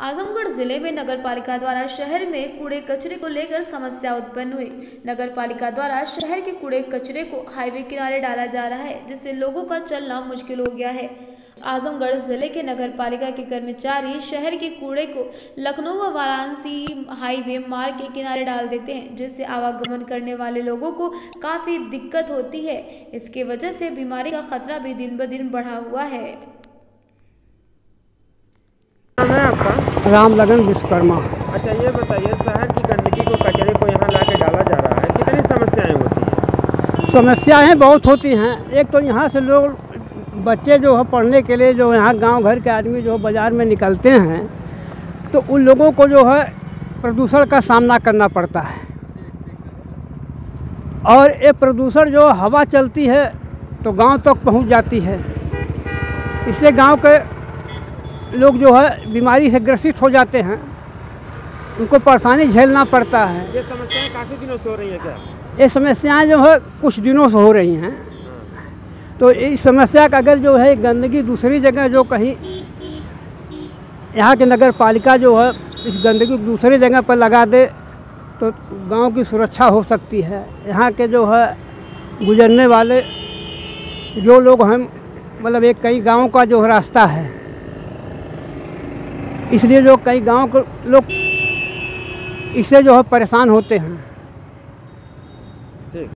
आजमगढ़ ज़िले में नगर पालिका द्वारा शहर में कूड़े कचरे को लेकर समस्या उत्पन्न हुई। नगर पालिका द्वारा शहर के कूड़े कचरे को हाईवे किनारे डाला जा रहा है, जिससे लोगों का चलना मुश्किल हो गया है। आजमगढ़ ज़िले के नगर पालिका के कर्मचारी शहर के कूड़े को लखनऊ व वाराणसी हाईवे मार्ग के किनारे डाल देते हैं, जिससे आवागमन करने वाले लोगों को काफ़ी दिक्कत होती है। इसके वजह से बीमारी का खतरा भी दिन ब दिन बढ़ा हुआ है। राम लगन विश्वकर्मा। अच्छा ये बताइए शहर की गंदगी को कचरे को यहाँ ला के डाला जा रहा है कितनी समस्याएँ होती हैं? समस्याएँ बहुत होती हैं। एक तो यहाँ से लोग बच्चे जो है पढ़ने के लिए जो यहाँ गाँव घर के आदमी जो बाज़ार में निकलते हैं तो उन लोगों को जो है प्रदूषण का सामना करना पड़ता है। और ये प्रदूषण जो हवा चलती है तो गाँव तक पहुँच जाती है। इससे गाँव के लोग जो है बीमारी से ग्रसित हो जाते हैं। उनको परेशानी झेलना पड़ता है। ये समस्याएँ काफ़ी दिनों से हो रही है क्या? ये समस्याएँ जो है कुछ दिनों से हो रही हैं। तो इस समस्या का अगर जो है गंदगी दूसरी जगह जो कहीं यहाँ के नगर पालिका जो है इस गंदगी को दूसरी जगह पर लगा दे तो गाँव की सुरक्षा हो सकती है। यहाँ के जो है गुजरने वाले जो लोग हैं मतलब एक कई गाँव का जो रास्ता है इसलिए जो कई गाँव के लोग इससे जो है परेशान होते हैं।